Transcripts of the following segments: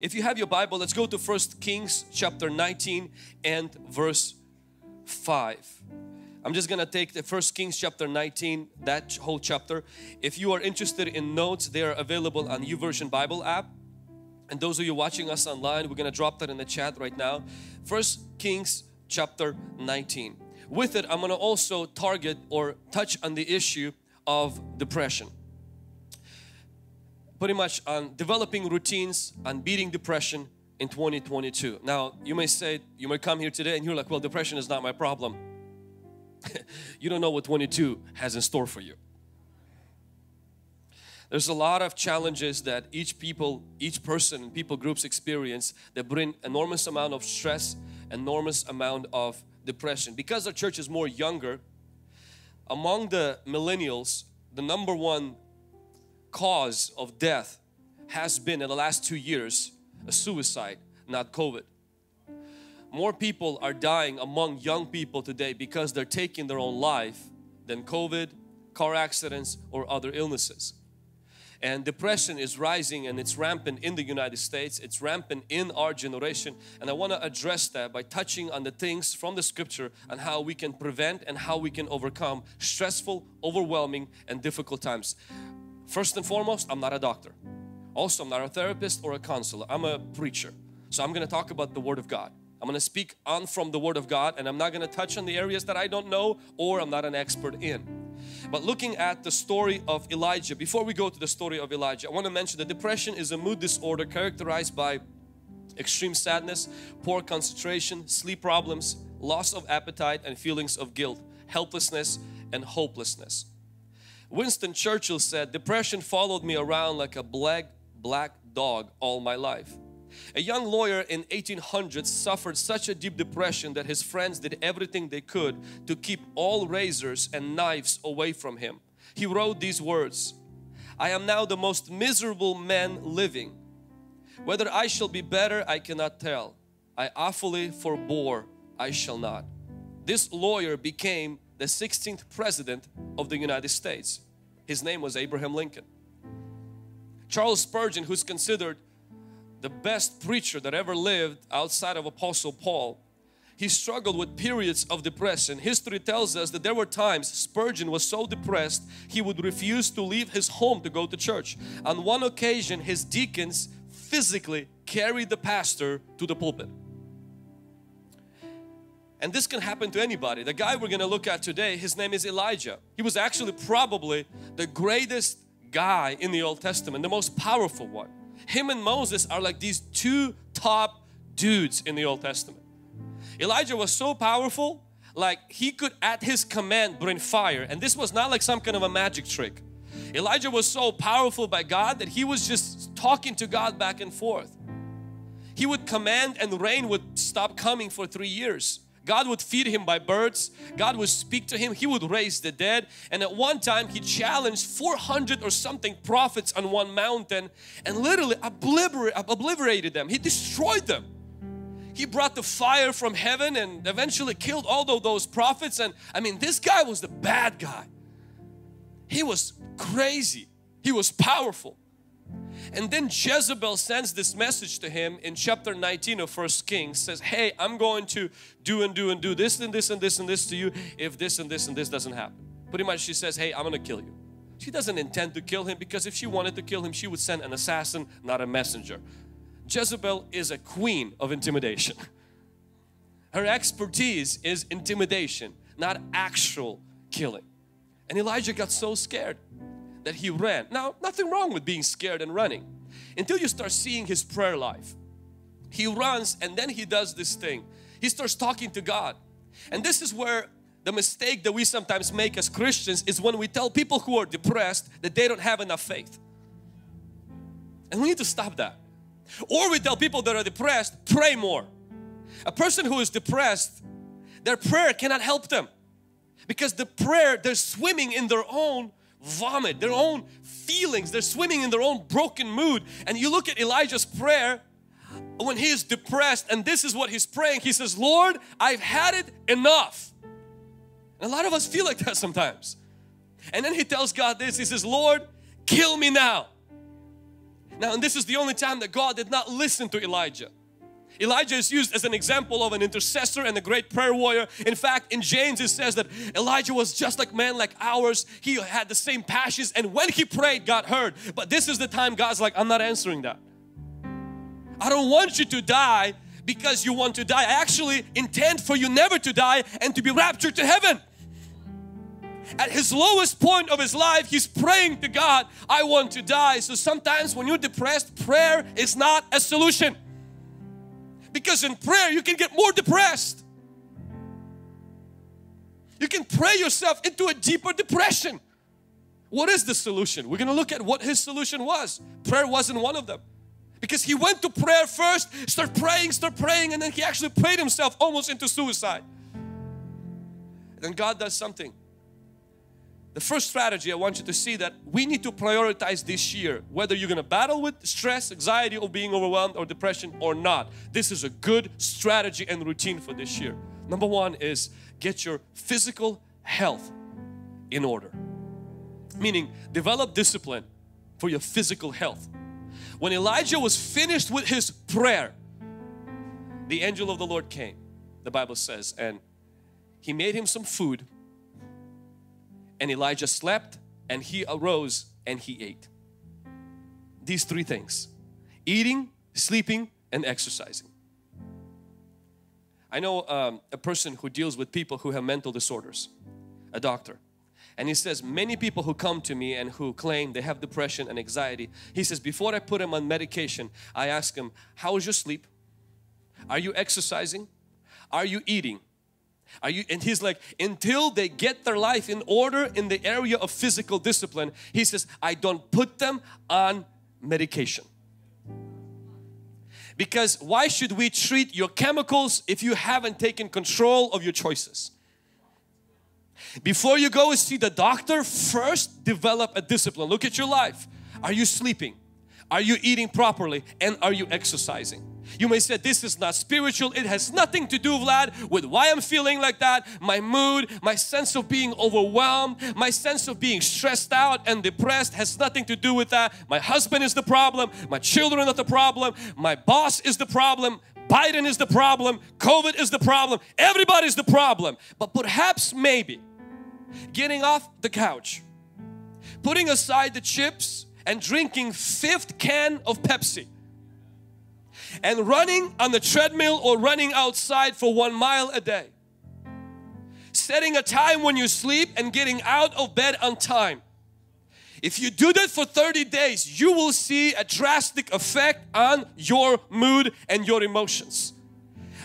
If you have your Bible, let's go to First Kings chapter 19 and verse 5. I'm just gonna take the First Kings chapter 19, that whole chapter. If you are interested in notes, they are available on YouVersion Bible app. And those of you watching us online, we're gonna drop that in the chat right now. First Kings chapter 19. With it, I'm gonna also target or touch on the issue of depression pretty much on developing routines on beating depression in 2022. Now, you may say, you may come here today and you're like, well, depression is not my problem. you don't know what 22 has in store for you. There's a lot of challenges that each people, each person and people groups experience that bring enormous amount of stress, enormous amount of depression. Because our church is more younger, among the millennials, the number one cause of death has been in the last two years a suicide, not COVID. More people are dying among young people today because they're taking their own life than COVID, car accidents or other illnesses. And depression is rising and it's rampant in the United States. It's rampant in our generation. And I want to address that by touching on the things from the scripture and how we can prevent and how we can overcome stressful, overwhelming and difficult times. First and foremost, I'm not a doctor. Also, I'm not a therapist or a counselor. I'm a preacher. So I'm going to talk about the Word of God. I'm going to speak on from the Word of God and I'm not going to touch on the areas that I don't know or I'm not an expert in. But looking at the story of Elijah, before we go to the story of Elijah, I want to mention that depression is a mood disorder characterized by extreme sadness, poor concentration, sleep problems, loss of appetite and feelings of guilt, helplessness and hopelessness. Winston Churchill said, depression followed me around like a black, black dog all my life. A young lawyer in 1800s suffered such a deep depression that his friends did everything they could to keep all razors and knives away from him. He wrote these words, I am now the most miserable man living. Whether I shall be better, I cannot tell. I awfully forbore, I shall not. This lawyer became the 16th president of the United States. His name was Abraham Lincoln. Charles Spurgeon, who's considered the best preacher that ever lived outside of Apostle Paul, he struggled with periods of depression. History tells us that there were times Spurgeon was so depressed he would refuse to leave his home to go to church. On one occasion, his deacons physically carried the pastor to the pulpit. And this can happen to anybody. The guy we're going to look at today, his name is Elijah. He was actually probably the greatest guy in the Old Testament, the most powerful one. Him and Moses are like these two top dudes in the Old Testament. Elijah was so powerful, like he could at his command bring fire. And this was not like some kind of a magic trick. Elijah was so powerful by God that he was just talking to God back and forth. He would command and rain would stop coming for three years. God would feed him by birds. God would speak to him. He would raise the dead. And at one time he challenged 400 or something prophets on one mountain and literally obliterated them. He destroyed them. He brought the fire from heaven and eventually killed all of those prophets. And I mean, this guy was the bad guy. He was crazy. He was powerful. And then Jezebel sends this message to him in chapter 19 of First Kings says, Hey, I'm going to do and do and do this and this and this and this to you if this and this and this doesn't happen. Pretty much she says, Hey, I'm to kill you. She doesn't intend to kill him because if she wanted to kill him, she would send an assassin, not a messenger. Jezebel is a queen of intimidation. Her expertise is intimidation, not actual killing. And Elijah got so scared that he ran. Now, nothing wrong with being scared and running until you start seeing his prayer life. He runs and then he does this thing. He starts talking to God. And this is where the mistake that we sometimes make as Christians is when we tell people who are depressed that they don't have enough faith. And we need to stop that. Or we tell people that are depressed, pray more. A person who is depressed, their prayer cannot help them because the prayer, they're swimming in their own vomit, their own feelings. They're swimming in their own broken mood. And you look at Elijah's prayer when he is depressed and this is what he's praying. He says, Lord, I've had it enough. And a lot of us feel like that sometimes. And then he tells God this, he says, Lord, kill me now. Now, and this is the only time that God did not listen to Elijah. Elijah is used as an example of an intercessor and a great prayer warrior. In fact, in James it says that Elijah was just like man like ours. He had the same passions and when he prayed, God heard. But this is the time God's like, I'm not answering that. I don't want you to die because you want to die. I actually intend for you never to die and to be raptured to heaven. At his lowest point of his life, he's praying to God, I want to die. So sometimes when you're depressed, prayer is not a solution. Because in prayer you can get more depressed. You can pray yourself into a deeper depression. What is the solution? We're going to look at what his solution was. Prayer wasn't one of them. Because he went to prayer first, start praying, start praying, and then he actually prayed himself almost into suicide. And then God does something. The first strategy I want you to see that we need to prioritize this year whether you're going to battle with stress, anxiety or being overwhelmed or depression or not. This is a good strategy and routine for this year. Number one is get your physical health in order. Meaning develop discipline for your physical health. When Elijah was finished with his prayer, the angel of the Lord came, the Bible says, and he made him some food and Elijah slept and he arose and he ate. These three things eating, sleeping, and exercising. I know um, a person who deals with people who have mental disorders, a doctor. And he says, many people who come to me and who claim they have depression and anxiety, he says, before I put them on medication, I ask them, how is your sleep? Are you exercising? Are you eating? Are you and he's like until they get their life in order in the area of physical discipline he says I don't put them on medication. Because why should we treat your chemicals if you haven't taken control of your choices? Before you go and see the doctor first develop a discipline. Look at your life. Are you sleeping are you eating properly and are you exercising? You may say this is not spiritual. It has nothing to do, Vlad, with why I'm feeling like that, my mood, my sense of being overwhelmed, my sense of being stressed out and depressed has nothing to do with that. My husband is the problem, my children are the problem, my boss is the problem, Biden is the problem, COVID is the problem, everybody's the problem. But perhaps maybe getting off the couch, putting aside the chips and drinking fifth can of Pepsi and running on the treadmill or running outside for one mile a day. Setting a time when you sleep and getting out of bed on time. If you do that for 30 days, you will see a drastic effect on your mood and your emotions,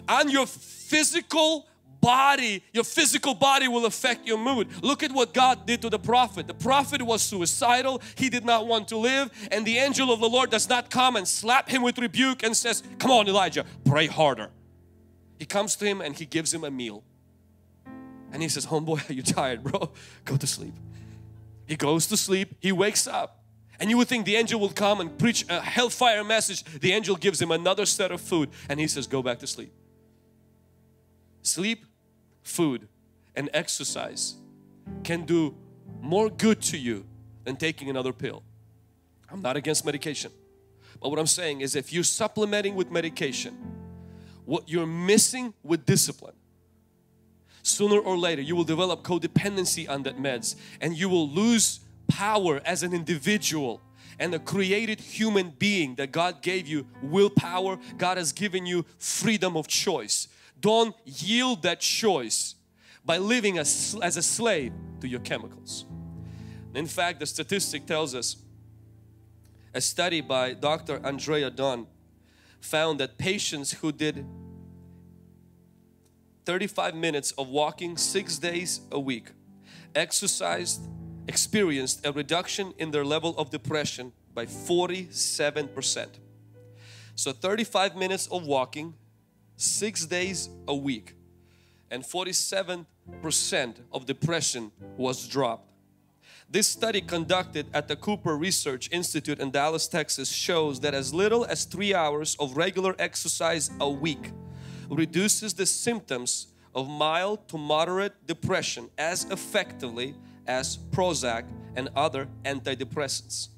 on your physical body, your physical body will affect your mood. Look at what God did to the prophet. The prophet was suicidal. He did not want to live. And the angel of the Lord does not come and slap him with rebuke and says, come on Elijah, pray harder. He comes to him and he gives him a meal. And he says, homeboy, are you tired bro? Go to sleep. He goes to sleep. He wakes up. And you would think the angel will come and preach a hellfire message. The angel gives him another set of food and he says, go back to sleep. Sleep food and exercise can do more good to you than taking another pill. I'm not against medication. But what I'm saying is if you're supplementing with medication, what you're missing with discipline, sooner or later you will develop codependency on that meds and you will lose power as an individual and a created human being that God gave you willpower. God has given you freedom of choice. Don't yield that choice by living as, as a slave to your chemicals. In fact, the statistic tells us a study by Dr. Andrea Dunn found that patients who did 35 minutes of walking six days a week exercised experienced a reduction in their level of depression by 47%. So 35 minutes of walking six days a week and 47% of depression was dropped. This study conducted at the Cooper Research Institute in Dallas, Texas shows that as little as three hours of regular exercise a week reduces the symptoms of mild to moderate depression as effectively as Prozac and other antidepressants.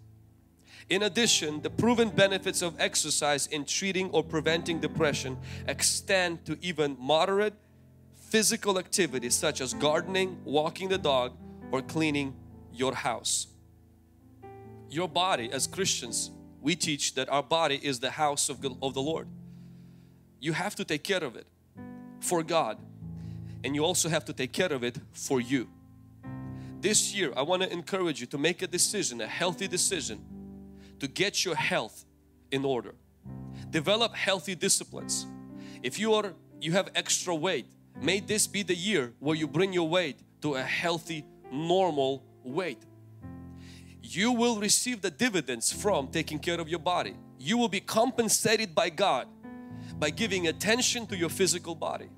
In addition, the proven benefits of exercise in treating or preventing depression extend to even moderate physical activities such as gardening, walking the dog, or cleaning your house. Your body, as Christians, we teach that our body is the house of, of the Lord. You have to take care of it for God, and you also have to take care of it for you. This year, I want to encourage you to make a decision, a healthy decision to get your health in order. Develop healthy disciplines. If you are you have extra weight, may this be the year where you bring your weight to a healthy normal weight. You will receive the dividends from taking care of your body. You will be compensated by God by giving attention to your physical body.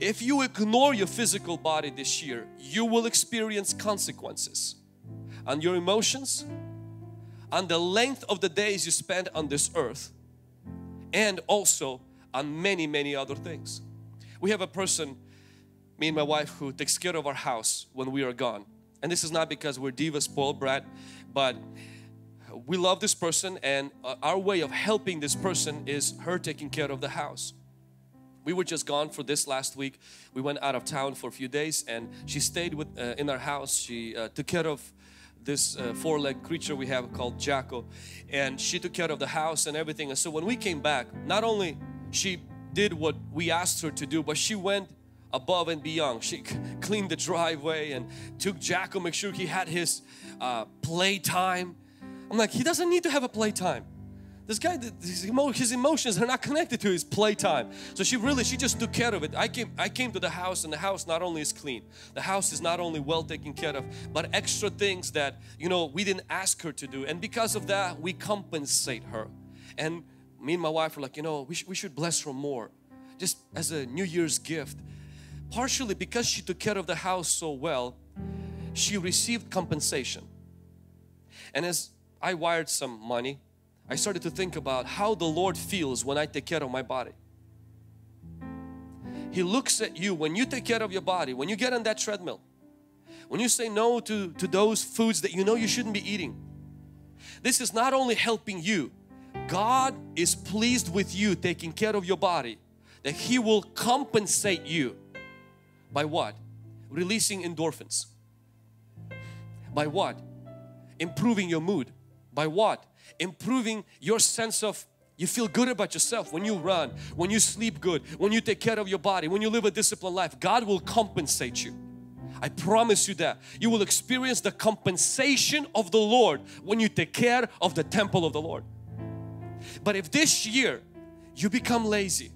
If you ignore your physical body this year, you will experience consequences on your emotions, on the length of the days you spend on this earth and also on many many other things. We have a person, me and my wife, who takes care of our house when we are gone. And this is not because we're diva spoiled brat, but we love this person and uh, our way of helping this person is her taking care of the house. We were just gone for this last week. We went out of town for a few days and she stayed with uh, in our house. She uh, took care of this uh, four-legged creature we have called Jacko and she took care of the house and everything. And so when we came back not only she did what we asked her to do but she went above and beyond. She cleaned the driveway and took Jacko make sure he had his uh, playtime. I'm like he doesn't need to have a playtime this guy, his emotions are not connected to his playtime. So she really, she just took care of it. I came, I came to the house and the house not only is clean, the house is not only well taken care of, but extra things that, you know, we didn't ask her to do. And because of that, we compensate her. And me and my wife were like, you know, we, sh we should bless her more. Just as a New Year's gift. Partially because she took care of the house so well, she received compensation. And as I wired some money I started to think about how the Lord feels when I take care of my body. He looks at you when you take care of your body, when you get on that treadmill, when you say no to, to those foods that you know you shouldn't be eating. This is not only helping you, God is pleased with you taking care of your body, that He will compensate you by what? Releasing endorphins. By what? Improving your mood. By what? Improving your sense of you feel good about yourself when you run, when you sleep good, when you take care of your body, when you live a disciplined life. God will compensate you. I promise you that. You will experience the compensation of the Lord when you take care of the temple of the Lord. But if this year you become lazy,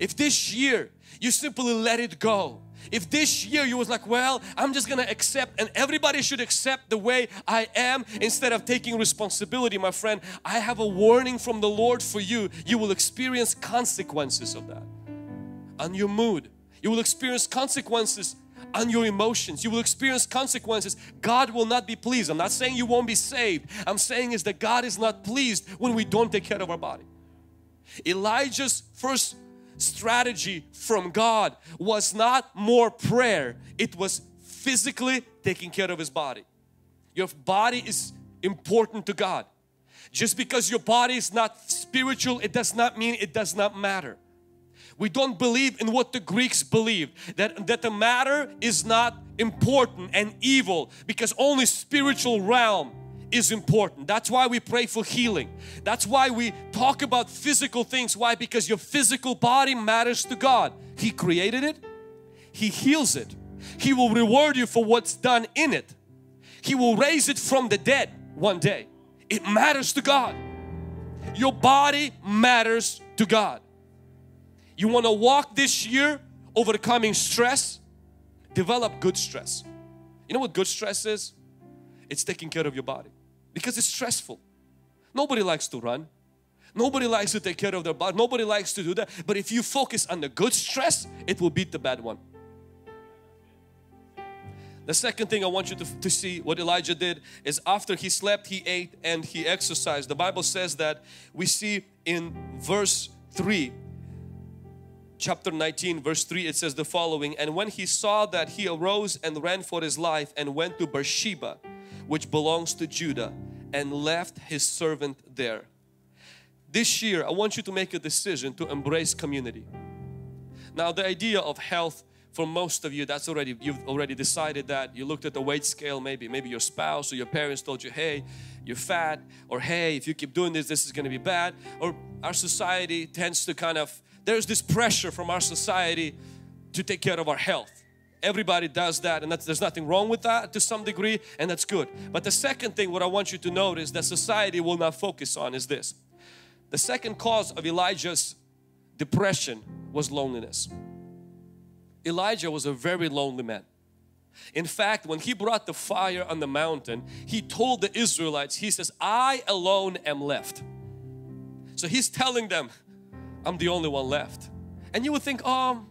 if this year you simply let it go, if this year you was like, well, I'm just gonna accept and everybody should accept the way I am instead of taking responsibility, my friend, I have a warning from the Lord for you. You will experience consequences of that on your mood. You will experience consequences on your emotions. You will experience consequences. God will not be pleased. I'm not saying you won't be saved. I'm saying is that God is not pleased when we don't take care of our body. Elijah's first strategy from God was not more prayer, it was physically taking care of his body. Your body is important to God. Just because your body is not spiritual, it does not mean it does not matter. We don't believe in what the Greeks believed that, that the matter is not important and evil because only spiritual realm is important. That's why we pray for healing. That's why we talk about physical things. Why? Because your physical body matters to God. He created it. He heals it. He will reward you for what's done in it. He will raise it from the dead one day. It matters to God. Your body matters to God. You want to walk this year overcoming stress? Develop good stress. You know what good stress is? It's taking care of your body because it's stressful. Nobody likes to run. Nobody likes to take care of their body. Nobody likes to do that. But if you focus on the good stress, it will beat the bad one. The second thing I want you to, to see what Elijah did is after he slept, he ate and he exercised. The Bible says that we see in verse 3 chapter 19 verse 3 it says the following and when he saw that he arose and ran for his life and went to Beersheba which belongs to Judah and left his servant there. This year, I want you to make a decision to embrace community. Now, the idea of health for most of you that's already you've already decided that you looked at the weight scale maybe maybe your spouse or your parents told you hey you're fat or hey if you keep doing this this is going to be bad or our society tends to kind of there's this pressure from our society to take care of our health everybody does that and that's there's nothing wrong with that to some degree and that's good but the second thing what I want you to notice that society will not focus on is this the second cause of Elijah's depression was loneliness Elijah was a very lonely man. In fact, when he brought the fire on the mountain, he told the Israelites, he says, I alone am left. So he's telling them, I'm the only one left. And you would think, oh,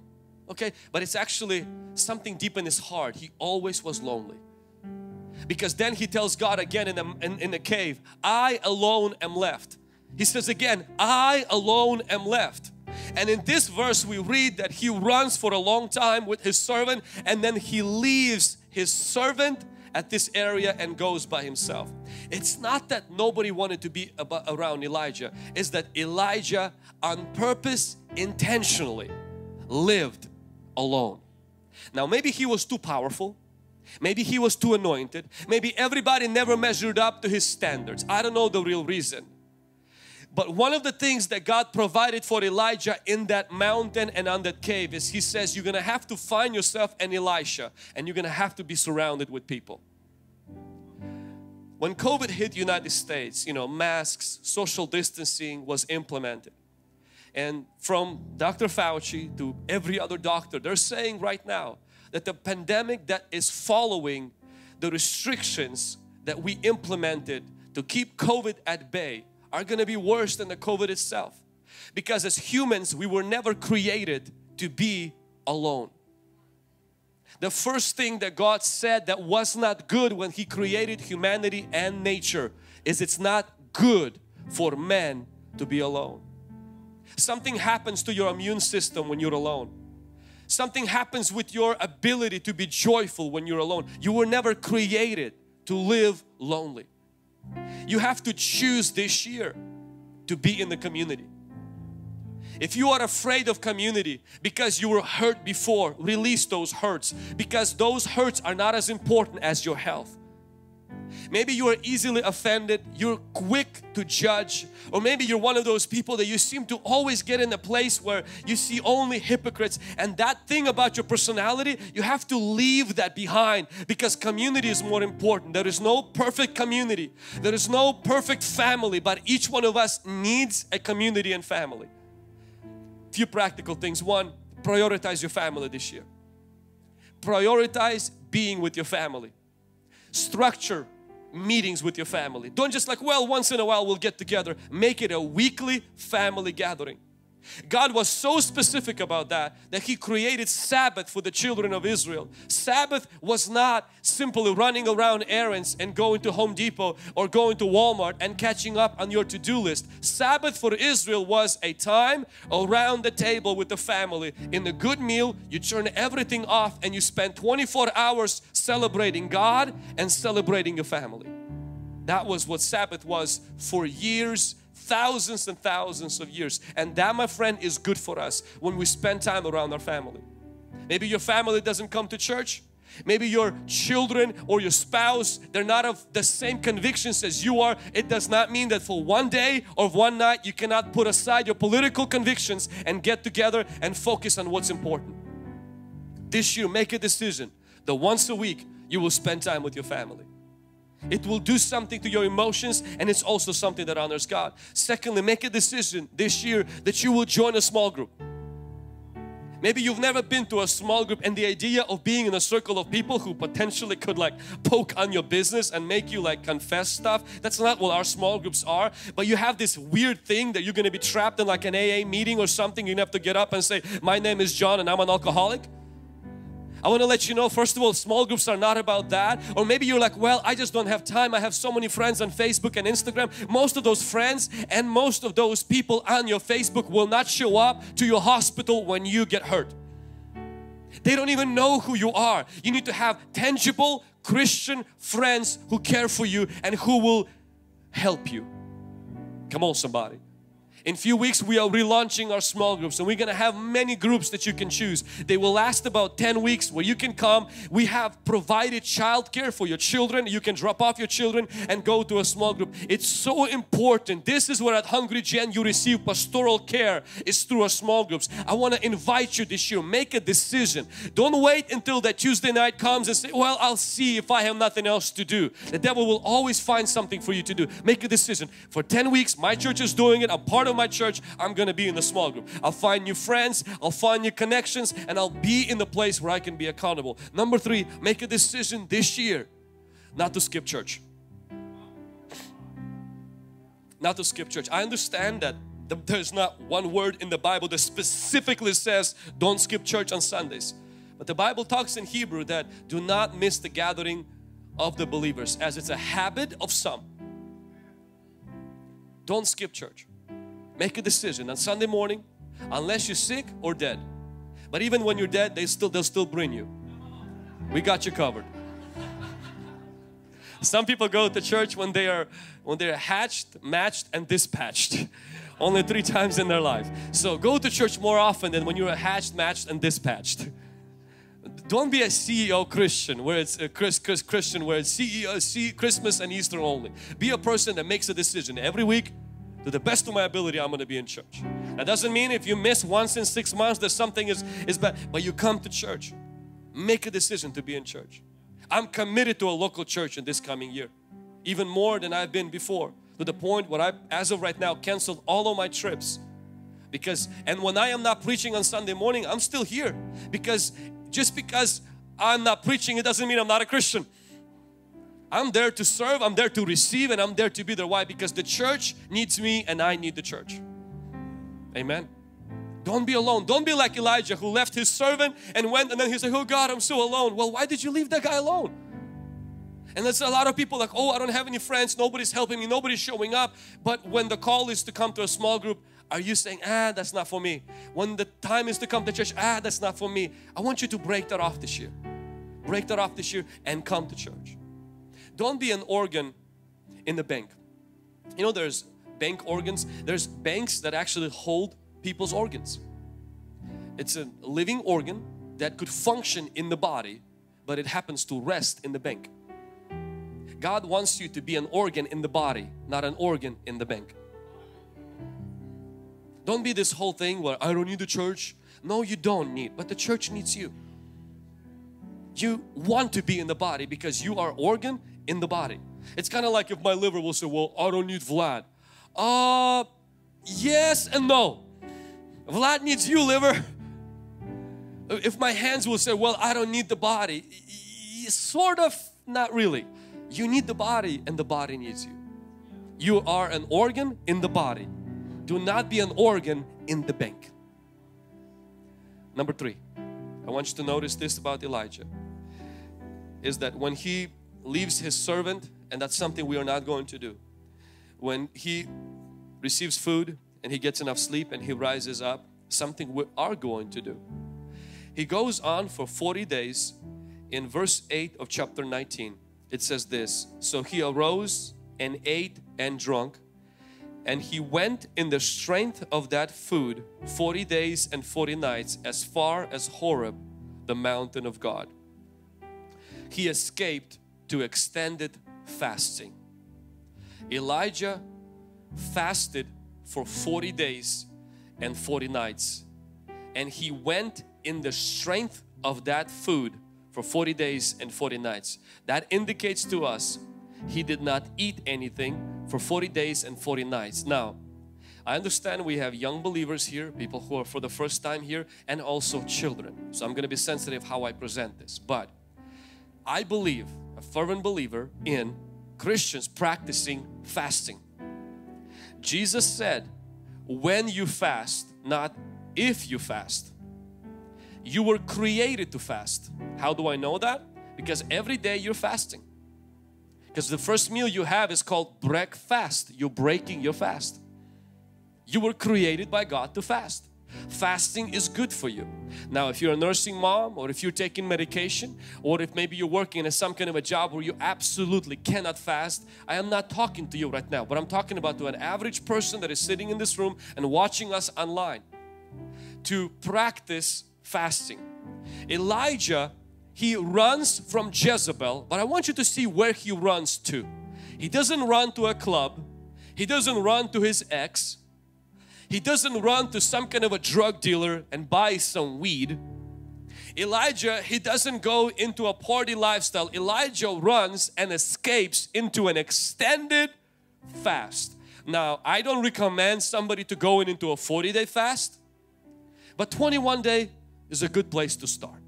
okay, but it's actually something deep in his heart. He always was lonely. Because then he tells God again in the, in, in the cave, I alone am left. He says again, I alone am left. And in this verse we read that he runs for a long time with his servant and then he leaves his servant at this area and goes by himself. It's not that nobody wanted to be around Elijah, it's that Elijah on purpose intentionally lived alone. Now maybe he was too powerful, maybe he was too anointed, maybe everybody never measured up to his standards. I don't know the real reason. But one of the things that God provided for Elijah in that mountain and on that cave is He says you're gonna have to find yourself an Elisha and you're gonna have to be surrounded with people. When COVID hit United States, you know, masks, social distancing was implemented. And from Dr. Fauci to every other doctor, they're saying right now that the pandemic that is following the restrictions that we implemented to keep COVID at bay are going to be worse than the COVID itself. Because as humans, we were never created to be alone. The first thing that God said that was not good when He created humanity and nature is it's not good for man to be alone. Something happens to your immune system when you're alone. Something happens with your ability to be joyful when you're alone. You were never created to live lonely. You have to choose this year to be in the community. If you are afraid of community because you were hurt before, release those hurts because those hurts are not as important as your health. Maybe you are easily offended, you're quick to judge, or maybe you're one of those people that you seem to always get in a place where you see only hypocrites and that thing about your personality, you have to leave that behind because community is more important. There is no perfect community, there is no perfect family, but each one of us needs a community and family. Few practical things. One, prioritize your family this year. Prioritize being with your family. Structure meetings with your family. Don't just like, well, once in a while we'll get together. Make it a weekly family gathering. God was so specific about that that He created Sabbath for the children of Israel. Sabbath was not simply running around errands and going to Home Depot or going to Walmart and catching up on your to-do list. Sabbath for Israel was a time around the table with the family. In the good meal, you turn everything off and you spend 24 hours celebrating God and celebrating your family. That was what Sabbath was for years thousands and thousands of years. And that, my friend, is good for us when we spend time around our family. Maybe your family doesn't come to church. Maybe your children or your spouse, they're not of the same convictions as you are. It does not mean that for one day or one night you cannot put aside your political convictions and get together and focus on what's important. This year, make a decision that once a week you will spend time with your family. It will do something to your emotions and it's also something that honors God. Secondly, make a decision this year that you will join a small group. Maybe you've never been to a small group and the idea of being in a circle of people who potentially could like poke on your business and make you like confess stuff. That's not what our small groups are. But you have this weird thing that you're going to be trapped in like an AA meeting or something. You have to get up and say, my name is John and I'm an alcoholic. I want to let you know first of all small groups are not about that. Or maybe you're like well I just don't have time. I have so many friends on Facebook and Instagram. Most of those friends and most of those people on your Facebook will not show up to your hospital when you get hurt. They don't even know who you are. You need to have tangible Christian friends who care for you and who will help you. Come on somebody. In few weeks we are relaunching our small groups and we're gonna have many groups that you can choose. They will last about 10 weeks where you can come. We have provided childcare for your children. You can drop off your children and go to a small group. It's so important. This is where at Hungry Gen you receive pastoral care is through our small groups. I want to invite you this year. Make a decision. Don't wait until that Tuesday night comes and say, well, I'll see if I have nothing else to do. The devil will always find something for you to do. Make a decision. For 10 weeks, my church is doing it. I'm part of my church, I'm going to be in the small group. I'll find new friends, I'll find new connections, and I'll be in the place where I can be accountable. Number three, make a decision this year not to skip church. Not to skip church. I understand that there's not one word in the Bible that specifically says don't skip church on Sundays. But the Bible talks in Hebrew that do not miss the gathering of the believers as it's a habit of some. Don't skip church. Make a decision on Sunday morning unless you're sick or dead. But even when you're dead, they still they'll still bring you. We got you covered. Some people go to church when they are when they're hatched, matched and dispatched. Only three times in their life. So go to church more often than when you're hatched, matched and dispatched. Don't be a CEO Christian where it's a Chris, Chris, Christian where it's CEO, C, Christmas and Easter only. Be a person that makes a decision every week to the best of my ability I'm going to be in church. That doesn't mean if you miss once in six months that something is, is bad, but you come to church. Make a decision to be in church. I'm committed to a local church in this coming year. Even more than I've been before. To the point where I, as of right now, canceled all of my trips. Because, and when I am not preaching on Sunday morning, I'm still here. Because just because I'm not preaching, it doesn't mean I'm not a Christian. I'm there to serve, I'm there to receive and I'm there to be there. Why? Because the church needs me and I need the church. Amen. Don't be alone. Don't be like Elijah who left his servant and went and then he said, oh God, I'm so alone. Well, why did you leave that guy alone? And there's a lot of people like, oh, I don't have any friends, nobody's helping me, nobody's showing up. But when the call is to come to a small group, are you saying, ah, that's not for me? When the time is to come to church, ah, that's not for me. I want you to break that off this year. Break that off this year and come to church. Don't be an organ in the bank. You know there's bank organs. There's banks that actually hold people's organs. It's a living organ that could function in the body but it happens to rest in the bank. God wants you to be an organ in the body, not an organ in the bank. Don't be this whole thing where I don't need the church. No, you don't need, but the church needs you. You want to be in the body because you are organ in the body. It's kind of like if my liver will say, well, I don't need Vlad. Uh, yes and no. Vlad needs you, liver. If my hands will say, well, I don't need the body. Sort of, not really. You need the body and the body needs you. You are an organ in the body. Do not be an organ in the bank. Number three, I want you to notice this about Elijah is that when he leaves his servant and that's something we are not going to do. When he receives food and he gets enough sleep and he rises up, something we are going to do. He goes on for 40 days. In verse 8 of chapter 19, it says this, So he arose and ate and drunk and he went in the strength of that food 40 days and 40 nights as far as Horeb, the mountain of God. He escaped to extended fasting. Elijah fasted for 40 days and 40 nights and he went in the strength of that food for 40 days and 40 nights. That indicates to us he did not eat anything for 40 days and 40 nights. Now, I understand we have young believers here, people who are for the first time here and also children. So I'm going to be sensitive how I present this. But I believe a fervent believer in Christians practicing fasting. Jesus said, when you fast, not if you fast. You were created to fast. How do I know that? Because every day you're fasting. Because the first meal you have is called breakfast. You're breaking your fast. You were created by God to fast. Fasting is good for you. Now, if you're a nursing mom or if you're taking medication or if maybe you're working in some kind of a job where you absolutely cannot fast, I am not talking to you right now, but I'm talking about to an average person that is sitting in this room and watching us online to practice fasting. Elijah, he runs from Jezebel, but I want you to see where he runs to. He doesn't run to a club. He doesn't run to his ex. He doesn't run to some kind of a drug dealer and buy some weed. Elijah, he doesn't go into a party lifestyle. Elijah runs and escapes into an extended fast. Now, I don't recommend somebody to go into a 40 day fast, but 21 day is a good place to start.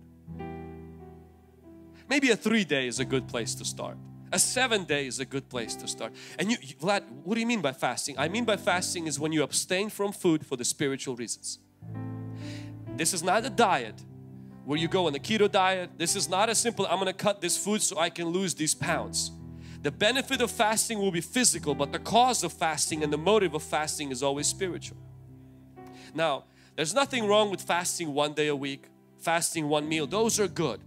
Maybe a three day is a good place to start. A seven day is a good place to start. And you, Vlad, what do you mean by fasting? I mean by fasting is when you abstain from food for the spiritual reasons. This is not a diet where you go on the keto diet. This is not a simple, I'm going to cut this food so I can lose these pounds. The benefit of fasting will be physical, but the cause of fasting and the motive of fasting is always spiritual. Now, there's nothing wrong with fasting one day a week, fasting one meal. Those are good.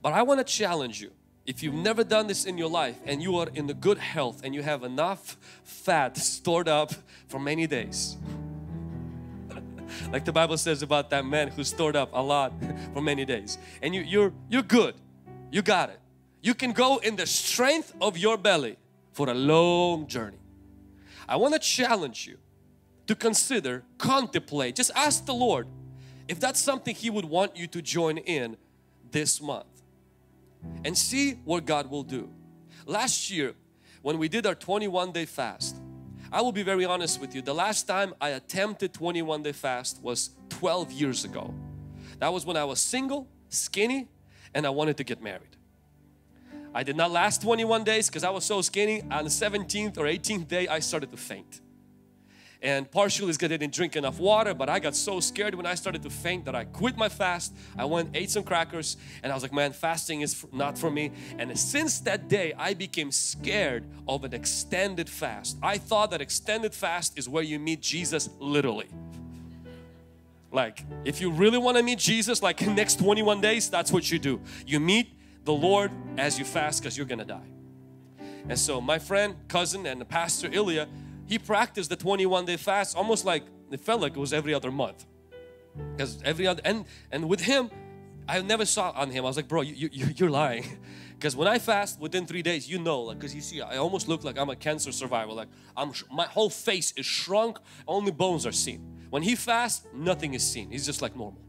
But I want to challenge you if you've never done this in your life and you are in the good health and you have enough fat stored up for many days like the Bible says about that man who stored up a lot for many days and you, you're you're good. You got it. You can go in the strength of your belly for a long journey. I want to challenge you to consider contemplate just ask the Lord if that's something He would want you to join in this month and see what God will do. Last year when we did our 21 day fast, I will be very honest with you, the last time I attempted 21 day fast was 12 years ago. That was when I was single, skinny and I wanted to get married. I did not last 21 days because I was so skinny. On the 17th or 18th day I started to faint and partially is because I didn't drink enough water but I got so scared when I started to faint that I quit my fast. I went ate some crackers and I was like man fasting is not for me. And since that day I became scared of an extended fast. I thought that extended fast is where you meet Jesus literally. Like if you really want to meet Jesus like next 21 days that's what you do. You meet the Lord as you fast because you're gonna die. And so my friend cousin and the pastor Ilya he practiced the 21 day fast almost like it felt like it was every other month. Because every other and and with him I never saw on him. I was like bro you, you, you're lying. Because when I fast within three days you know like because you see I almost look like I'm a cancer survivor. Like I'm my whole face is shrunk only bones are seen. When he fasts nothing is seen. He's just like normal.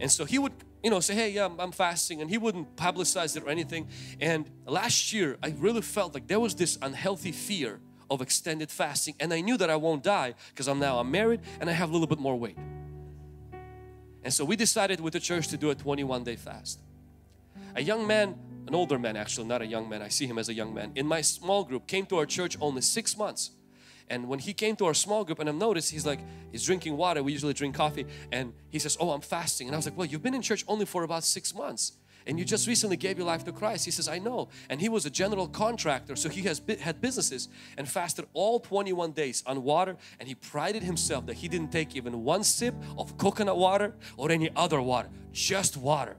And so he would you know say hey yeah I'm, I'm fasting and he wouldn't publicize it or anything. And last year I really felt like there was this unhealthy fear of extended fasting and I knew that I won't die because I'm now I'm married and I have a little bit more weight. And so we decided with the church to do a 21 day fast. A young man, an older man actually, not a young man, I see him as a young man, in my small group came to our church only six months. And when he came to our small group and I've noticed he's like, he's drinking water, we usually drink coffee and he says, oh I'm fasting. And I was like, well you've been in church only for about six months and you just recently gave your life to Christ. He says, I know. And he was a general contractor, so he has had businesses and fasted all 21 days on water. And he prided himself that he didn't take even one sip of coconut water or any other water, just water.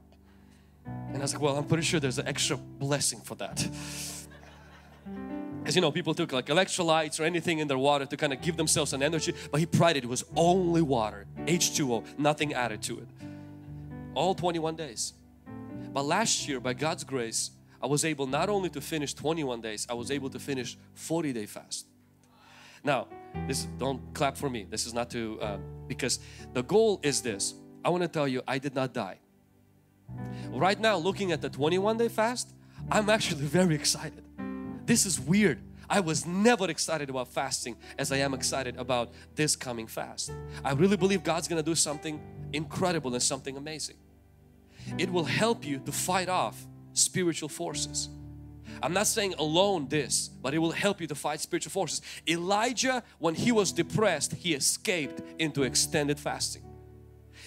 And I was like, well, I'm pretty sure there's an extra blessing for that. As you know, people took like electrolytes or anything in their water to kind of give themselves an energy, but he prided it was only water, H2O, nothing added to it. All 21 days. But last year, by God's grace, I was able not only to finish 21 days, I was able to finish 40 day fast. Now, this don't clap for me. This is not to, uh, because the goal is this. I want to tell you, I did not die. Right now, looking at the 21 day fast, I'm actually very excited. This is weird. I was never excited about fasting as I am excited about this coming fast. I really believe God's going to do something incredible and something amazing it will help you to fight off spiritual forces. I'm not saying alone this, but it will help you to fight spiritual forces. Elijah, when he was depressed, he escaped into extended fasting.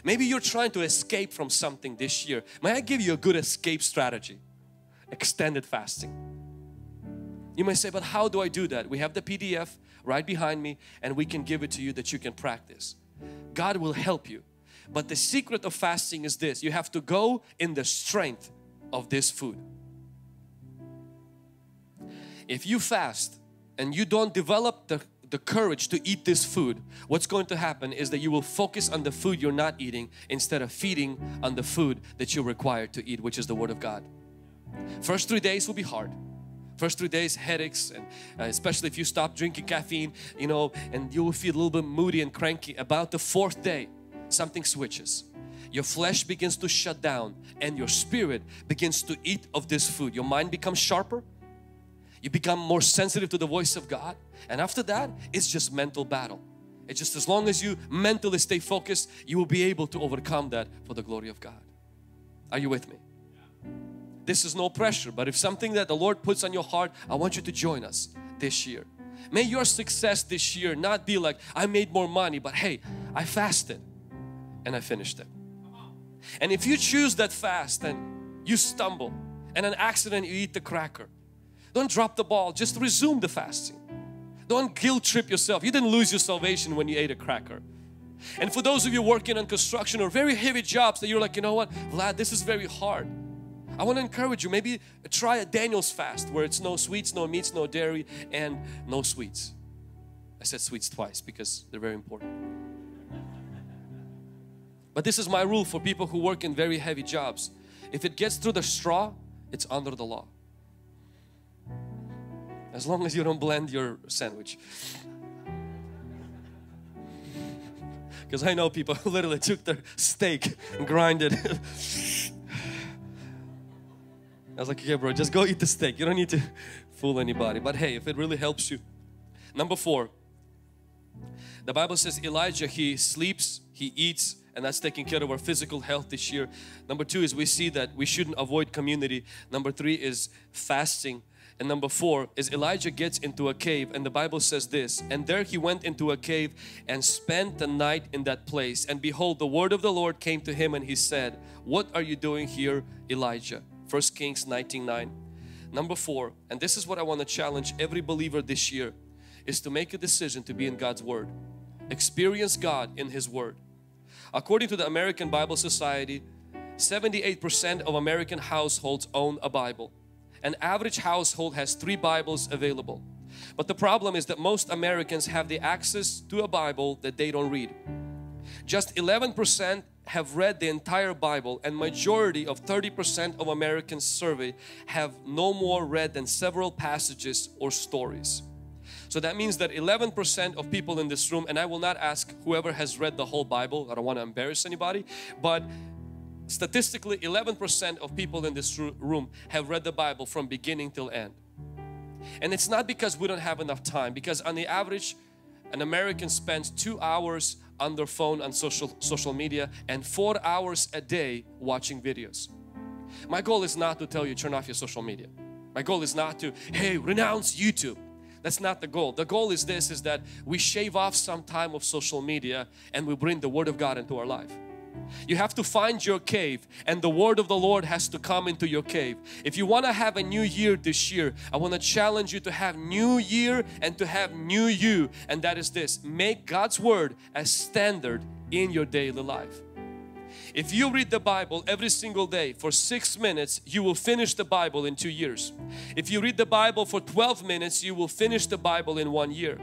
Maybe you're trying to escape from something this year. May I give you a good escape strategy? Extended fasting. You may say, but how do I do that? We have the PDF right behind me and we can give it to you that you can practice. God will help you. But the secret of fasting is this, you have to go in the strength of this food. If you fast and you don't develop the, the courage to eat this food, what's going to happen is that you will focus on the food you're not eating instead of feeding on the food that you're required to eat, which is the Word of God. First three days will be hard. First three days headaches and uh, especially if you stop drinking caffeine, you know, and you will feel a little bit moody and cranky. About the fourth day, something switches. Your flesh begins to shut down and your spirit begins to eat of this food. Your mind becomes sharper. You become more sensitive to the voice of God. And after that, it's just mental battle. It's just as long as you mentally stay focused, you will be able to overcome that for the glory of God. Are you with me? This is no pressure, but if something that the Lord puts on your heart, I want you to join us this year. May your success this year not be like, I made more money, but hey, I fasted and I finished it. And if you choose that fast and you stumble and an accident you eat the cracker, don't drop the ball, just resume the fasting. Don't guilt trip yourself. You didn't lose your salvation when you ate a cracker. And for those of you working on construction or very heavy jobs that you're like, you know what, Vlad, this is very hard. I want to encourage you, maybe try a Daniel's fast where it's no sweets, no meats, no dairy, and no sweets. I said sweets twice because they're very important. But this is my rule for people who work in very heavy jobs. If it gets through the straw, it's under the law. As long as you don't blend your sandwich. Because I know people who literally took their steak and grinded I was like, okay bro, just go eat the steak. You don't need to fool anybody. But hey, if it really helps you. Number four, the Bible says Elijah, he sleeps, he eats, and that's taking care of our physical health this year. Number two is we see that we shouldn't avoid community. Number three is fasting. And number four is Elijah gets into a cave and the Bible says this, and there he went into a cave and spent the night in that place. And behold, the word of the Lord came to him and he said, What are you doing here, Elijah? First Kings 19.9. Number four, and this is what I want to challenge every believer this year, is to make a decision to be in God's Word. Experience God in His Word. According to the American Bible Society, 78% of American households own a Bible. An average household has three Bibles available. But the problem is that most Americans have the access to a Bible that they don't read. Just 11% have read the entire Bible and majority of 30% of Americans surveyed have no more read than several passages or stories. So that means that 11% of people in this room, and I will not ask whoever has read the whole Bible, I don't want to embarrass anybody, but statistically 11% of people in this room have read the Bible from beginning till end. And it's not because we don't have enough time, because on the average, an American spends two hours on their phone on social, social media and four hours a day watching videos. My goal is not to tell you turn off your social media. My goal is not to, hey, renounce YouTube. That's not the goal. The goal is this, is that we shave off some time of social media and we bring the Word of God into our life. You have to find your cave and the word of the Lord has to come into your cave. If you want to have a new year this year, I want to challenge you to have new year and to have new you. And that is this, make God's word as standard in your daily life. If you read the Bible every single day for six minutes, you will finish the Bible in two years. If you read the Bible for 12 minutes, you will finish the Bible in one year.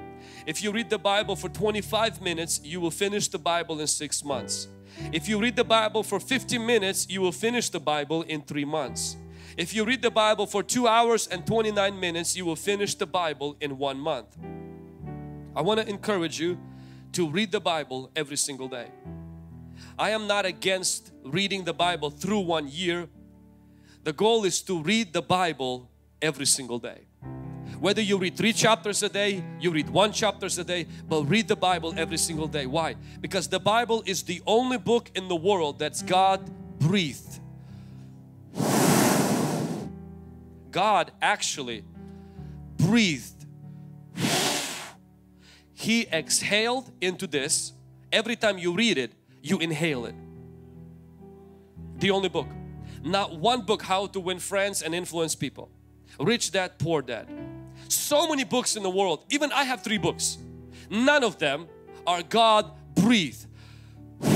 If you read the Bible for 25 minutes, you will finish the Bible in six months. If you read the Bible for 15 minutes, you will finish the Bible in three months. If you read the Bible for 2 hours and 29 minutes, you will finish the Bible in one month. I want to encourage you to read the Bible every single day. I am not against reading the Bible through one year. The goal is to read the Bible every single day. Whether you read three chapters a day, you read one chapters a day, but read the Bible every single day. Why? Because the Bible is the only book in the world that's God breathed. God actually breathed. He exhaled into this. Every time you read it, you inhale it. The only book. Not one book how to win friends and influence people. Rich dad, poor dad so many books in the world. Even I have three books. None of them are God breathed.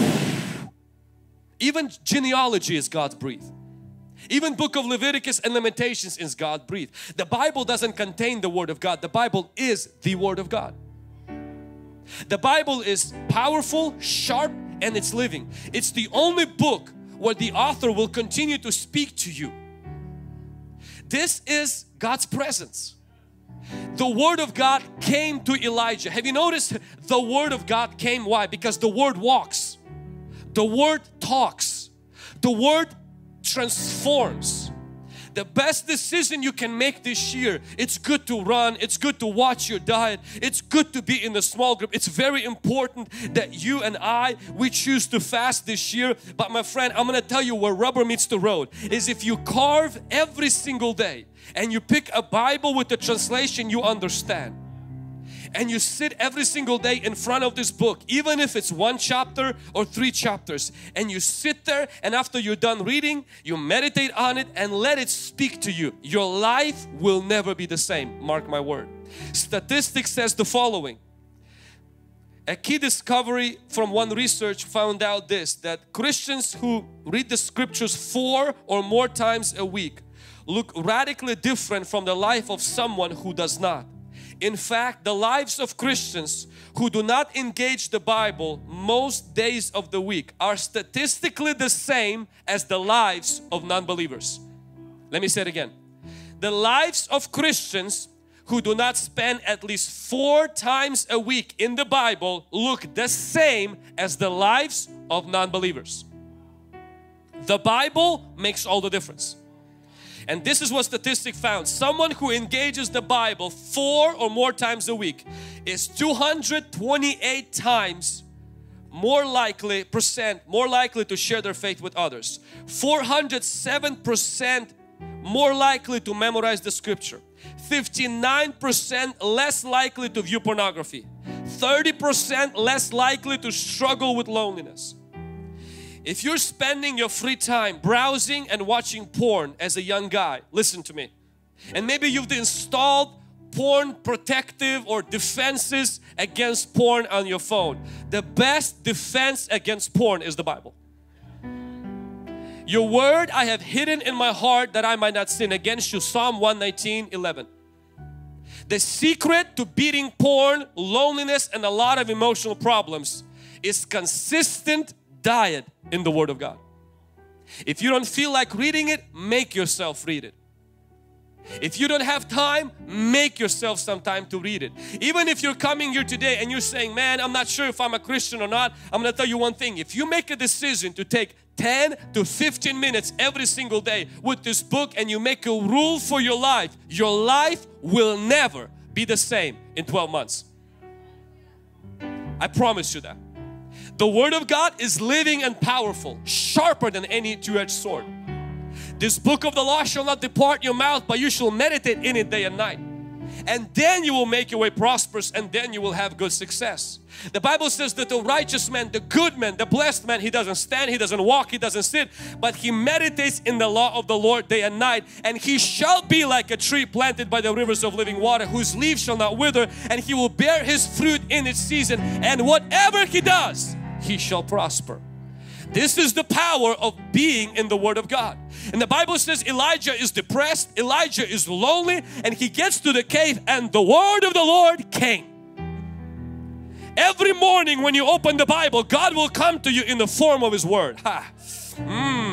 Even genealogy is God's breathed. Even book of Leviticus and Lamentations is God breathed. The Bible doesn't contain the Word of God. The Bible is the Word of God. The Bible is powerful, sharp, and it's living. It's the only book where the author will continue to speak to you. This is God's presence. The Word of God came to Elijah. Have you noticed the Word of God came? Why? Because the Word walks. The Word talks. The Word transforms the best decision you can make this year it's good to run it's good to watch your diet it's good to be in the small group. It's very important that you and I we choose to fast this year. But my friend I'm gonna tell you where rubber meets the road is if you carve every single day and you pick a Bible with the translation you understand and you sit every single day in front of this book even if it's one chapter or three chapters. And you sit there and after you're done reading you meditate on it and let it speak to you. Your life will never be the same. Mark my word. Statistics says the following. A key discovery from one research found out this that Christians who read the scriptures four or more times a week look radically different from the life of someone who does not in fact, the lives of Christians who do not engage the Bible most days of the week are statistically the same as the lives of non-believers. Let me say it again. The lives of Christians who do not spend at least four times a week in the Bible look the same as the lives of non-believers. The Bible makes all the difference. And this is what statistic found. Someone who engages the Bible four or more times a week is 228 times more likely percent more likely to share their faith with others. 407 percent more likely to memorize the scripture. 59 percent less likely to view pornography. 30 percent less likely to struggle with loneliness if you're spending your free time browsing and watching porn as a young guy, listen to me. And maybe you've installed porn protective or defenses against porn on your phone. The best defense against porn is the Bible. Your word I have hidden in my heart that I might not sin against you. Psalm 119, 11. The secret to beating porn, loneliness and a lot of emotional problems is consistent diet in the Word of God. If you don't feel like reading it, make yourself read it. If you don't have time, make yourself some time to read it. Even if you're coming here today and you're saying, man, I'm not sure if I'm a Christian or not, I'm going to tell you one thing. If you make a decision to take 10 to 15 minutes every single day with this book and you make a rule for your life, your life will never be the same in 12 months. I promise you that. The Word of God is living and powerful, sharper than any two-edged sword. This book of the law shall not depart your mouth, but you shall meditate in it day and night. And then you will make your way prosperous and then you will have good success. The Bible says that the righteous man, the good man, the blessed man, he doesn't stand, he doesn't walk, he doesn't sit, but he meditates in the law of the Lord day and night. And he shall be like a tree planted by the rivers of living water, whose leaves shall not wither, and he will bear his fruit in its season. And whatever he does, he shall prosper. This is the power of being in the Word of God. And the Bible says Elijah is depressed, Elijah is lonely, and he gets to the cave and the Word of the Lord came. Every morning when you open the Bible, God will come to you in the form of His Word. Ha. Mm.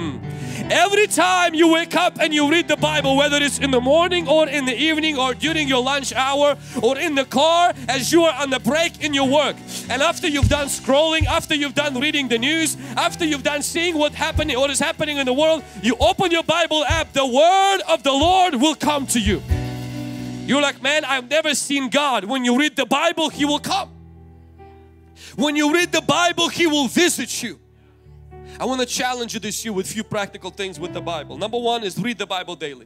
Every time you wake up and you read the Bible, whether it's in the morning or in the evening or during your lunch hour or in the car as you are on the break in your work. And after you've done scrolling, after you've done reading the news, after you've done seeing what happening, what is happening in the world, you open your Bible app, the word of the Lord will come to you. You're like, man, I've never seen God. When you read the Bible, He will come. When you read the Bible, He will visit you. I want to challenge you this year with few practical things with the Bible. Number one is read the Bible daily.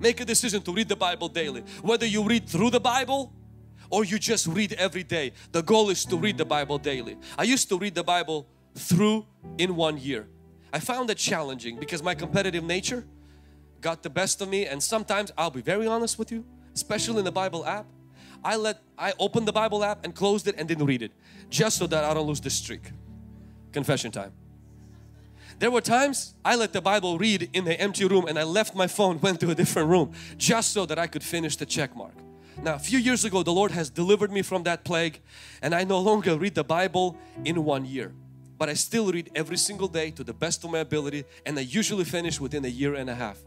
Make a decision to read the Bible daily. Whether you read through the Bible or you just read every day. The goal is to read the Bible daily. I used to read the Bible through in one year. I found that challenging because my competitive nature got the best of me and sometimes I'll be very honest with you, especially in the Bible app, I let I opened the Bible app and closed it and didn't read it just so that I don't lose the streak. Confession time. There were times I let the Bible read in the empty room and I left my phone, went to a different room just so that I could finish the check mark. Now, a few years ago, the Lord has delivered me from that plague and I no longer read the Bible in one year. But I still read every single day to the best of my ability and I usually finish within a year and a half.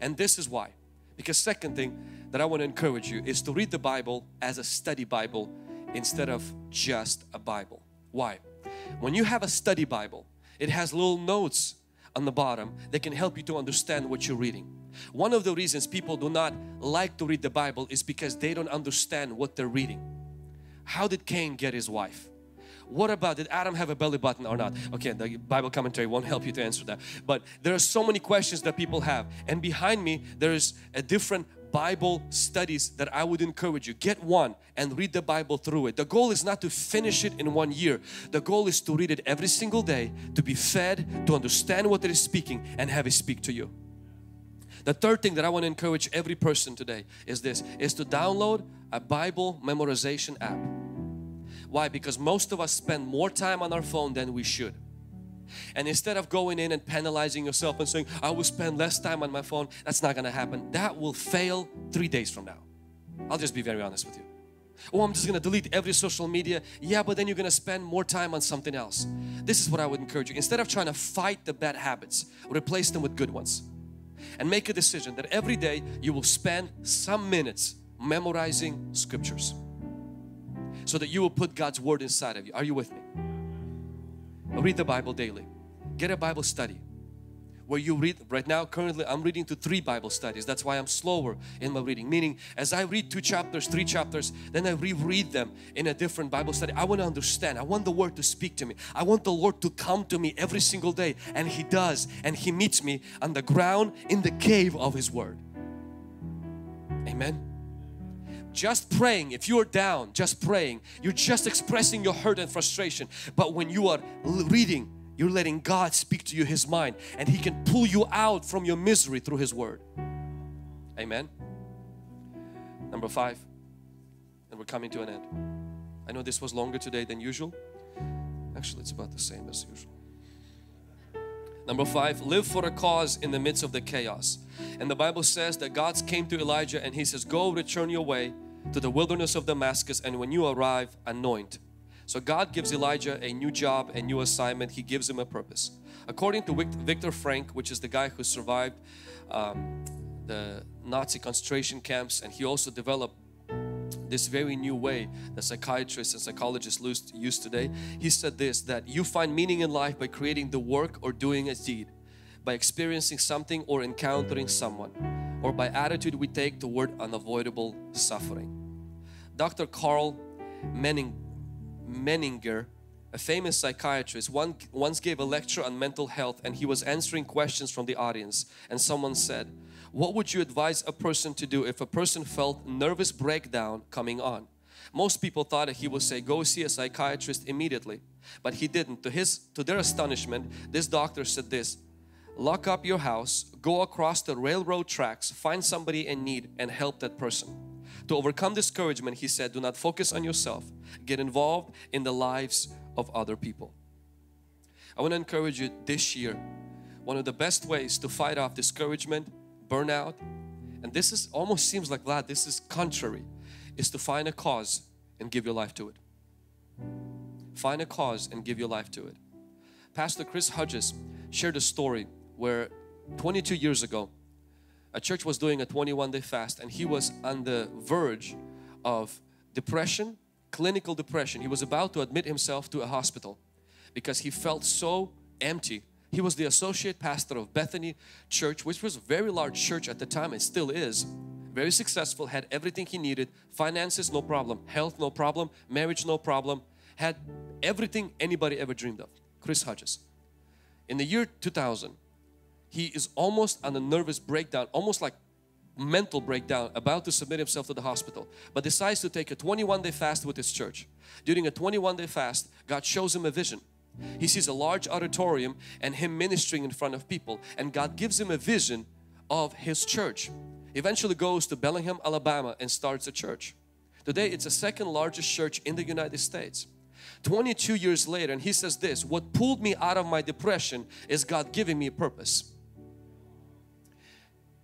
And this is why. Because second thing that I want to encourage you is to read the Bible as a study Bible instead of just a Bible. Why? When you have a study Bible, it has little notes on the bottom that can help you to understand what you're reading. One of the reasons people do not like to read the Bible is because they don't understand what they're reading. How did Cain get his wife? What about did Adam have a belly button or not? Okay, the Bible commentary won't help you to answer that. But there are so many questions that people have and behind me there is a different Bible studies that I would encourage you. Get one and read the Bible through it. The goal is not to finish it in one year. The goal is to read it every single day, to be fed, to understand what it is speaking and have it speak to you. The third thing that I want to encourage every person today is this, is to download a Bible memorization app. Why? Because most of us spend more time on our phone than we should. And instead of going in and penalizing yourself and saying, I will spend less time on my phone, that's not going to happen. That will fail three days from now. I'll just be very honest with you. Oh, I'm just going to delete every social media. Yeah, but then you're going to spend more time on something else. This is what I would encourage you. Instead of trying to fight the bad habits, replace them with good ones. And make a decision that every day you will spend some minutes memorizing scriptures so that you will put God's word inside of you. Are you with me? Read the Bible daily. Get a Bible study. Where you read right now currently I'm reading to three Bible studies. That's why I'm slower in my reading. Meaning as I read two chapters three chapters then I reread them in a different Bible study. I want to understand. I want the Word to speak to me. I want the Lord to come to me every single day and He does and He meets me on the ground in the cave of His Word. Amen just praying if you're down just praying you're just expressing your hurt and frustration. But when you are reading you're letting God speak to you His mind and He can pull you out from your misery through His Word. Amen? Number five and we're coming to an end. I know this was longer today than usual. Actually it's about the same as usual. Number five, live for a cause in the midst of the chaos. And the Bible says that God came to Elijah and he says, go return your way to the wilderness of Damascus and when you arrive, anoint. So God gives Elijah a new job, a new assignment. He gives him a purpose. According to Viktor Frankl, which is the guy who survived um, the Nazi concentration camps and he also developed this very new way that psychiatrists and psychologists use today. He said this, that you find meaning in life by creating the work or doing a deed, by experiencing something or encountering someone, or by attitude we take toward unavoidable suffering. Dr. Karl Menning, Menninger, a famous psychiatrist, one, once gave a lecture on mental health and he was answering questions from the audience and someone said, what would you advise a person to do if a person felt nervous breakdown coming on? Most people thought that he would say go see a psychiatrist immediately but he didn't. To his to their astonishment this doctor said this lock up your house, go across the railroad tracks, find somebody in need and help that person. To overcome discouragement, he said, do not focus on yourself. Get involved in the lives of other people. I want to encourage you this year. One of the best ways to fight off discouragement burnout and this is almost seems like that this is contrary is to find a cause and give your life to it find a cause and give your life to it Pastor Chris Hodges shared a story where 22 years ago a church was doing a 21 day fast and he was on the verge of depression clinical depression he was about to admit himself to a hospital because he felt so empty he was the associate pastor of Bethany Church, which was a very large church at the time and still is. Very successful, had everything he needed, finances no problem, health no problem, marriage no problem, had everything anybody ever dreamed of. Chris Hodges. In the year 2000, he is almost on a nervous breakdown, almost like mental breakdown, about to submit himself to the hospital, but decides to take a 21 day fast with his church. During a 21 day fast, God shows him a vision he sees a large auditorium and him ministering in front of people and God gives him a vision of his church. Eventually goes to Birmingham, Alabama and starts a church. Today it's the second largest church in the United States. 22 years later and he says this, what pulled me out of my depression is God giving me a purpose.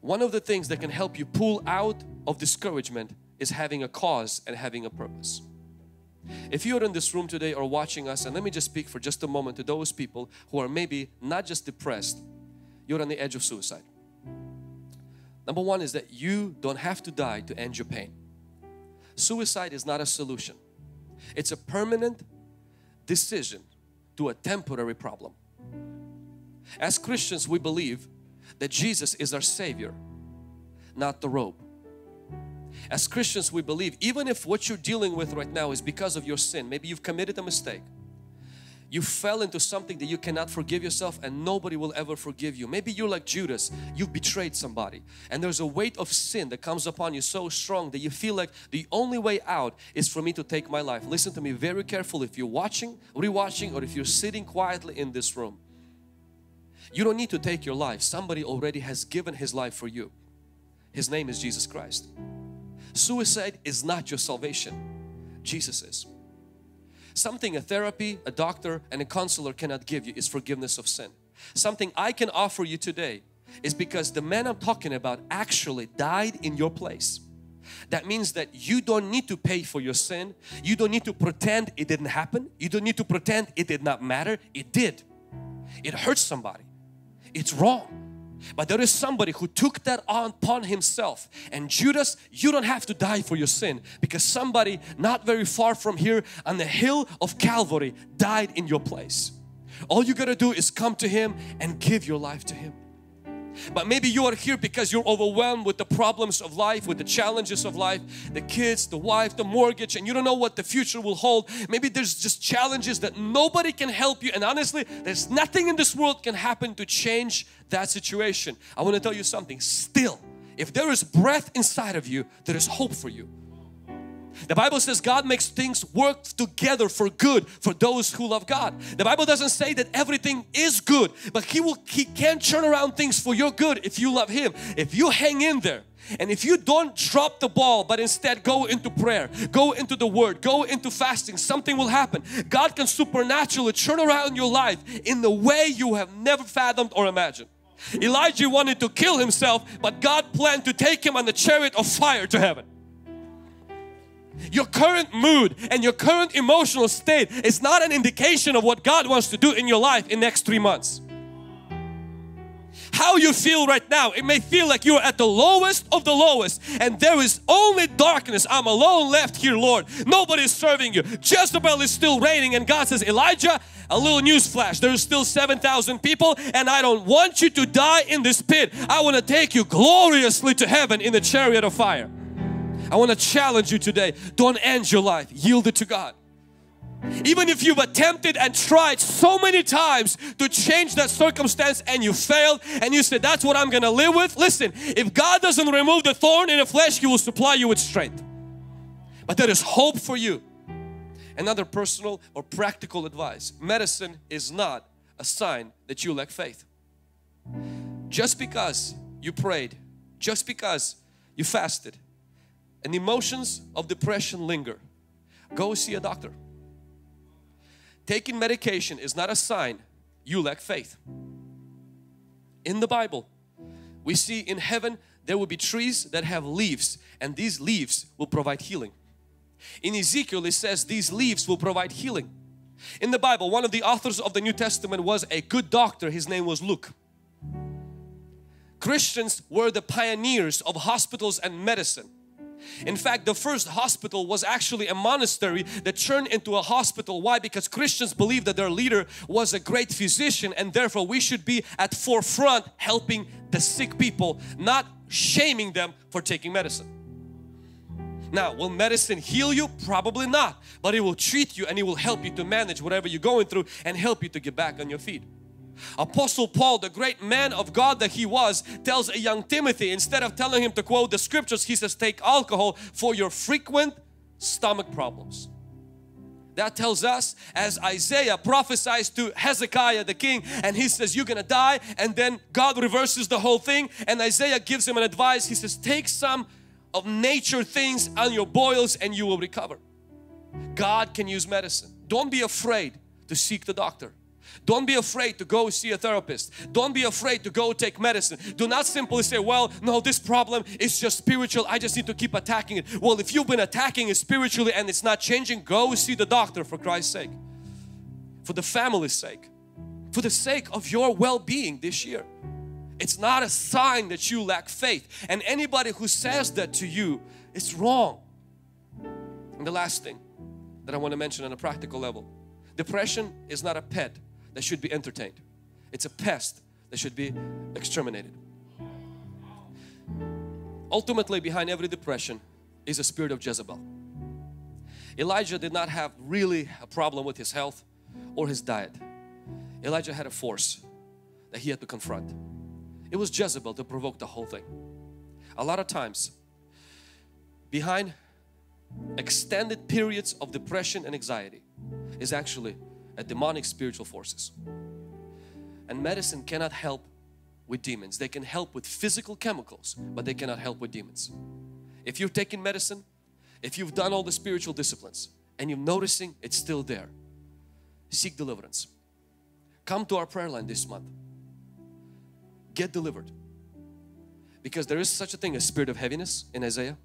One of the things that can help you pull out of discouragement is having a cause and having a purpose. If you're in this room today or watching us, and let me just speak for just a moment to those people who are maybe not just depressed, you're on the edge of suicide. Number one is that you don't have to die to end your pain. Suicide is not a solution. It's a permanent decision to a temporary problem. As Christians, we believe that Jesus is our Savior, not the robe. As Christians, we believe even if what you're dealing with right now is because of your sin, maybe you've committed a mistake, you fell into something that you cannot forgive yourself and nobody will ever forgive you. Maybe you're like Judas, you've betrayed somebody and there's a weight of sin that comes upon you so strong that you feel like the only way out is for me to take my life. Listen to me very carefully if you're watching, rewatching or if you're sitting quietly in this room. You don't need to take your life. Somebody already has given His life for you. His name is Jesus Christ. Suicide is not your salvation. Jesus is. Something a therapy, a doctor and a counselor cannot give you is forgiveness of sin. Something I can offer you today is because the man I'm talking about actually died in your place. That means that you don't need to pay for your sin. You don't need to pretend it didn't happen. You don't need to pretend it did not matter. It did. It hurts somebody. It's wrong. But there is somebody who took that on upon himself. And Judas, you don't have to die for your sin because somebody not very far from here on the hill of Calvary died in your place. All you gotta do is come to Him and give your life to Him. But maybe you are here because you're overwhelmed with the problems of life, with the challenges of life, the kids, the wife, the mortgage, and you don't know what the future will hold. Maybe there's just challenges that nobody can help you. And honestly, there's nothing in this world can happen to change that situation. I want to tell you something. Still, if there is breath inside of you, there is hope for you. The Bible says God makes things work together for good for those who love God. The Bible doesn't say that everything is good, but He will He can turn around things for your good if you love Him. If you hang in there and if you don't drop the ball but instead go into prayer, go into the Word, go into fasting, something will happen. God can supernaturally turn around your life in the way you have never fathomed or imagined. Elijah wanted to kill himself but God planned to take him on the chariot of fire to heaven. Your current mood and your current emotional state is not an indication of what God wants to do in your life in next three months. How you feel right now, it may feel like you're at the lowest of the lowest and there is only darkness. I'm alone left here, Lord. Nobody is serving you. Jezebel is still reigning and God says, Elijah, a little news flash. There's still 7,000 people and I don't want you to die in this pit. I want to take you gloriously to heaven in the chariot of fire. I want to challenge you today. Don't end your life. Yield it to God. Even if you've attempted and tried so many times to change that circumstance and you failed and you said, that's what I'm going to live with. Listen, if God doesn't remove the thorn in the flesh, He will supply you with strength. But there is hope for you. Another personal or practical advice. Medicine is not a sign that you lack faith. Just because you prayed, just because you fasted, and emotions of depression linger, go see a doctor. Taking medication is not a sign you lack faith. In the Bible, we see in heaven there will be trees that have leaves and these leaves will provide healing. In Ezekiel it says these leaves will provide healing. In the Bible, one of the authors of the New Testament was a good doctor. His name was Luke. Christians were the pioneers of hospitals and medicine. In fact, the first hospital was actually a monastery that turned into a hospital. Why? Because Christians believed that their leader was a great physician and therefore we should be at forefront helping the sick people, not shaming them for taking medicine. Now, will medicine heal you? Probably not, but it will treat you and it will help you to manage whatever you're going through and help you to get back on your feet. Apostle Paul, the great man of God that he was, tells a young Timothy, instead of telling him to quote the scriptures, he says, take alcohol for your frequent stomach problems. That tells us as Isaiah prophesies to Hezekiah the king and he says you're gonna die and then God reverses the whole thing and Isaiah gives him an advice. He says take some of nature things on your boils and you will recover. God can use medicine. Don't be afraid to seek the doctor. Don't be afraid to go see a therapist. Don't be afraid to go take medicine. Do not simply say, well, no, this problem is just spiritual. I just need to keep attacking it. Well, if you've been attacking it spiritually and it's not changing, go see the doctor for Christ's sake. For the family's sake. For the sake of your well-being this year. It's not a sign that you lack faith. And anybody who says that to you, it's wrong. And the last thing that I want to mention on a practical level. Depression is not a pet that should be entertained. It's a pest that should be exterminated. Ultimately behind every depression is a spirit of Jezebel. Elijah did not have really a problem with his health or his diet. Elijah had a force that he had to confront. It was Jezebel to provoke the whole thing. A lot of times behind extended periods of depression and anxiety is actually a demonic spiritual forces. And medicine cannot help with demons. They can help with physical chemicals, but they cannot help with demons. If you're taking medicine, if you've done all the spiritual disciplines and you're noticing it's still there, seek deliverance. Come to our prayer line this month. Get delivered. Because there is such a thing as spirit of heaviness in Isaiah.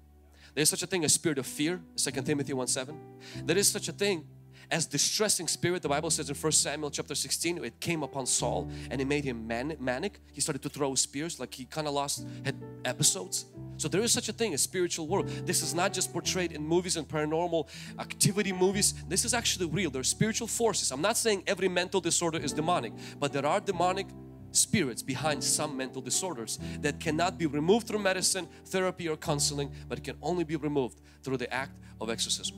There is such a thing as spirit of fear, 2 Timothy 1 7. There is such a thing as distressing spirit the Bible says in 1 Samuel chapter 16 it came upon Saul and it made him man manic. He started to throw spears like he kind of lost had episodes. So there is such a thing as spiritual world. This is not just portrayed in movies and paranormal activity movies. This is actually real. There are spiritual forces. I'm not saying every mental disorder is demonic but there are demonic spirits behind some mental disorders that cannot be removed through medicine, therapy or counseling but it can only be removed through the act of exorcism.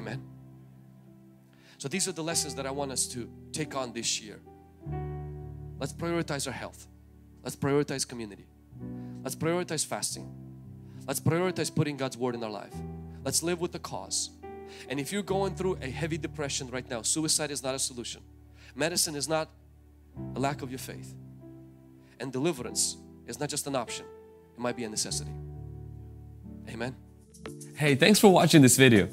Amen. So these are the lessons that I want us to take on this year. Let's prioritize our health. Let's prioritize community. Let's prioritize fasting. Let's prioritize putting God's Word in our life. Let's live with the cause. And if you're going through a heavy depression right now, suicide is not a solution. Medicine is not a lack of your faith. And deliverance is not just an option, it might be a necessity. Amen. Hey, thanks for watching this video.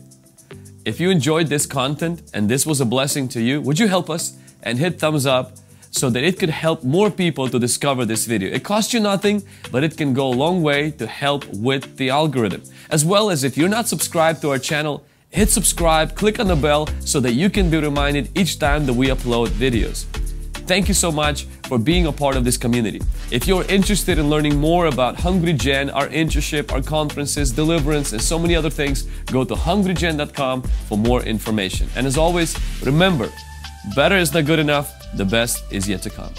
If you enjoyed this content and this was a blessing to you, would you help us and hit thumbs up so that it could help more people to discover this video. It costs you nothing, but it can go a long way to help with the algorithm. As well as if you're not subscribed to our channel, hit subscribe, click on the bell so that you can be reminded each time that we upload videos. Thank you so much for being a part of this community. If you're interested in learning more about Hungry Gen, our internship, our conferences, deliverance, and so many other things, go to hungrygen.com for more information. And as always, remember, better is not good enough, the best is yet to come.